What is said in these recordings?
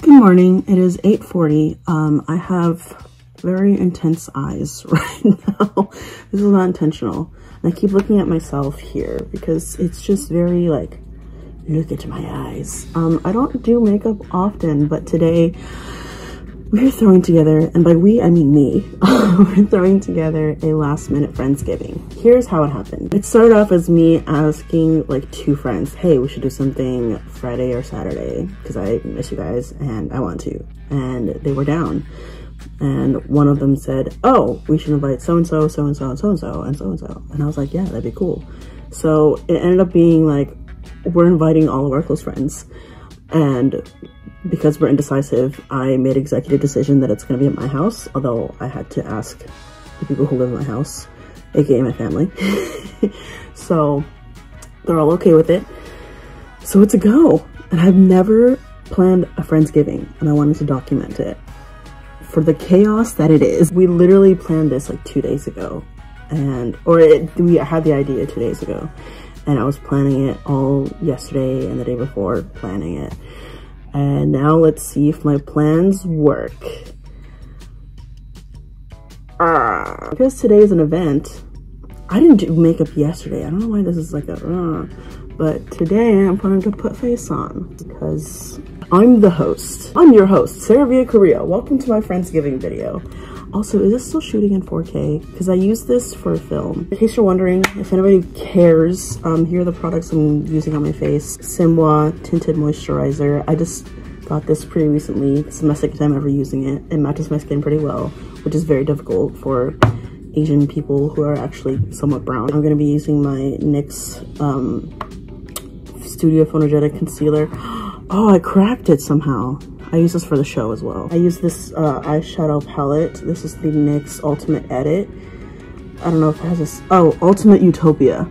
Good morning. It is 8.40. Um, I have very intense eyes right now. this is not intentional. And I keep looking at myself here because it's just very like, look at my eyes. Um, I don't do makeup often, but today we're throwing together, and by we, I mean me, we're throwing together a last minute Friendsgiving. Here's how it happened. It started off as me asking like two friends, hey, we should do something Friday or Saturday because I miss you guys and I want to. And they were down. And one of them said, oh, we should invite so-and-so, so-and-so, and so-and-so, and so-and-so. And I was like, yeah, that'd be cool. So it ended up being like, we're inviting all of our close friends. And because we're indecisive, I made executive decision that it's going to be at my house, although I had to ask the people who live in my house, aka my family. so they're all okay with it. So it's a go. And I've never planned a Friendsgiving and I wanted to document it. For the chaos that it is, we literally planned this like two days ago and, or it, we had the idea two days ago and I was planning it all yesterday and the day before planning it. And now let's see if my plans work. Ah, because today is an event, I didn't do makeup yesterday. I don't know why this is like a, uh, but today I'm planning to put face on because I'm the host. I'm your host, Sarah Villacarillo. Welcome to my Friendsgiving video. Also, is this still shooting in 4K? Because I use this for a film. In case you're wondering, if anybody cares, um, here are the products I'm using on my face. C'est Moi Tinted Moisturizer. I just got this pretty recently. It's my second time ever using it. It matches my skin pretty well, which is very difficult for Asian people who are actually somewhat brown. I'm going to be using my NYX um, Studio Photogenic Concealer. Oh, I cracked it somehow. I use this for the show as well. I use this uh, eyeshadow palette. This is the NYX Ultimate Edit. I don't know if it has this. Oh, Ultimate Utopia.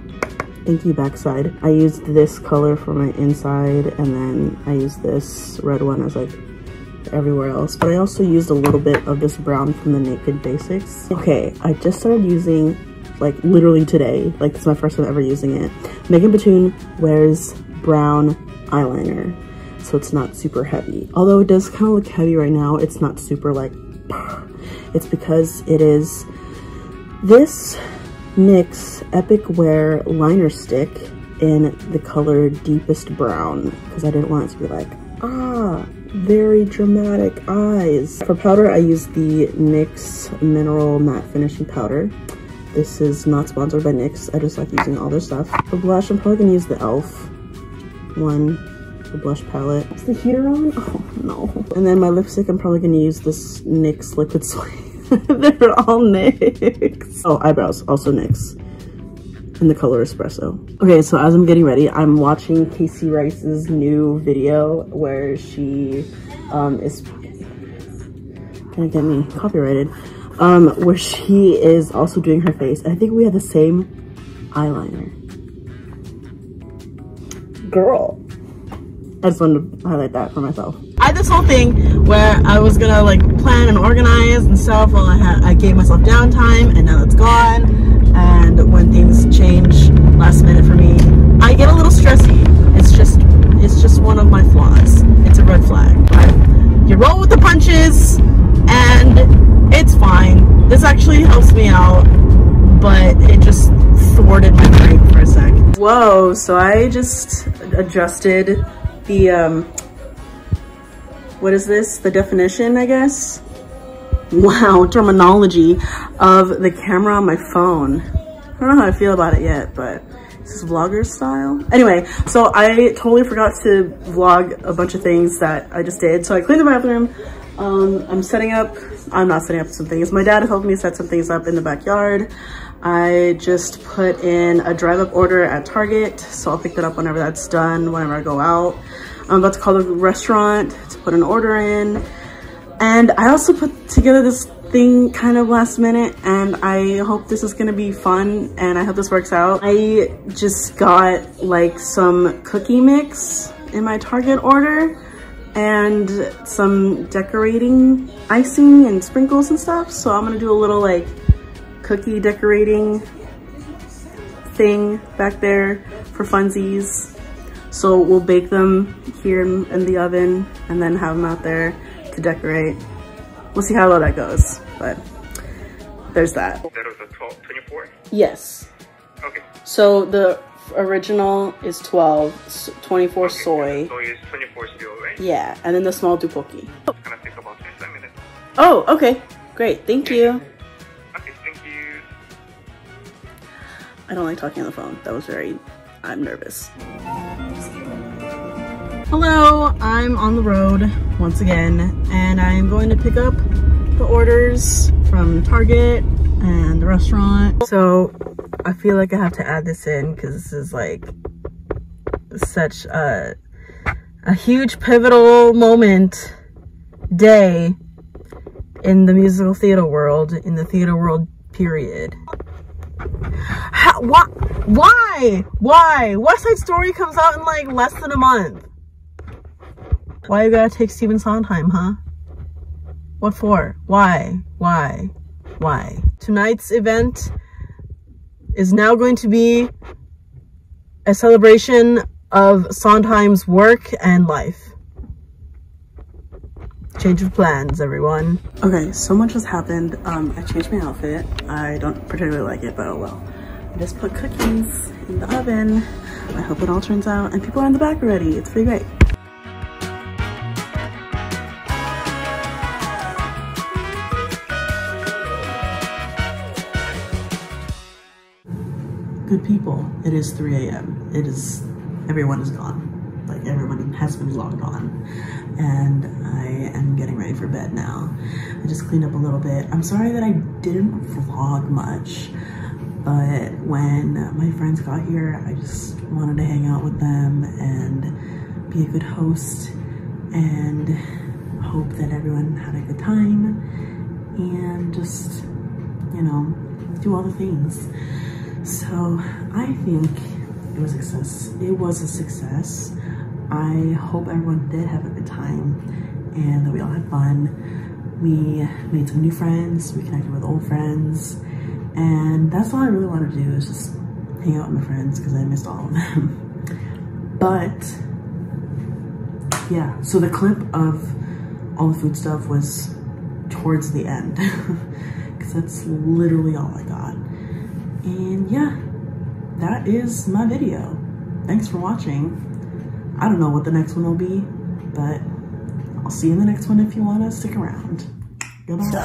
Thank you, backside. I used this color for my inside, and then I used this red one as like everywhere else. But I also used a little bit of this brown from the Naked Basics. Okay, I just started using, like literally today, like it's my first time ever using it. Megan Batoon wears brown eyeliner so it's not super heavy. Although it does kind of look heavy right now, it's not super like, it's because it is this NYX Epic Wear liner stick in the color deepest brown because I didn't want it to be like, ah, very dramatic eyes. For powder, I use the NYX Mineral Matte Finishing Powder. This is not sponsored by NYX. I just like using all their stuff. For blush, I'm probably gonna use the e.l.f. one the blush palette. Is the heater on? Oh no. And then my lipstick, I'm probably gonna use this NYX Liquid Suede. They're all NYX. Oh, eyebrows, also NYX. In the color Espresso. Okay, so as I'm getting ready, I'm watching Kaycee Rice's new video where she um, is, gonna get me copyrighted, um, where she is also doing her face. I think we have the same eyeliner. Girl, I just wanted to highlight that for myself. I had this whole thing where I was gonna like plan and organize and stuff. while I had I gave myself downtime, and now it's gone. And when things change last minute for me, I get a little stressy. It's just it's just one of my flaws. It's a red flag. But you roll with the punches, and it's fine. This actually helps me out, but it just thwarted my brain for a sec. Whoa! So I just adjusted the, um, what is this? The definition, I guess? Wow, terminology of the camera on my phone. I don't know how I feel about it yet, but this is vlogger style. Anyway, so I totally forgot to vlog a bunch of things that I just did. So I cleaned the bathroom. Um, I'm setting up, I'm not setting up some things. My dad helped me set some things up in the backyard. I just put in a drive up order at Target. So I'll pick that up whenever that's done, whenever I go out. I'm about to call the restaurant to put an order in. And I also put together this thing kind of last minute and I hope this is gonna be fun and I hope this works out. I just got like some cookie mix in my Target order and some decorating icing and sprinkles and stuff. So I'm gonna do a little like cookie decorating thing back there for funsies. So we'll bake them here in, the oven and then have them out there to decorate. We'll see how well that goes, but there's that. That was a 12, 24? Yes. Okay. So the original is 12, 24 okay. soy. Soy is 24 still, right? Yeah, and then the small tteokbokki. It's gonna take about 25 minutes. Oh, okay. Great. Thank you. I don't like talking on the phone. That was very, I'm nervous. Hello, I'm on the road once again, and I'm going to pick up the orders from Target and the restaurant. So I feel like I have to add this in because this is like such a, a huge pivotal moment, day in the musical theater world, in the theater world period. Why, why, why? West Side Story comes out in like less than a month. Why you gotta take Stephen Sondheim, huh? What for? Why? Why? Why? Tonight's event is now going to be a celebration of Sondheim's work and life. Change of plans, everyone. Okay, so much has happened. Um, I changed my outfit. I don't particularly like it, but oh well. Just put cookies in the oven. I hope it all turns out. And people are in the back already. It's pretty great. Good people, it is 3 a.m. It is, everyone is gone. Like everyone has been logged on. And I am getting ready for bed now. I just cleaned up a little bit. I'm sorry that I didn't vlog much but when my friends got here, I just wanted to hang out with them and be a good host and hope that everyone had a good time and just, you know, do all the things. So I think it was a success. It was a success. I hope everyone did have a good time and that we all had fun. We made some new friends, we connected with old friends, and that's all I really want to do is just hang out with my friends because I missed all of them. but yeah, so the clip of all the food stuff was towards the end because that's literally all I got. And yeah, that is my video. Thanks for watching. I don't know what the next one will be, but I'll see you in the next one if you want to stick around. Goodbye. So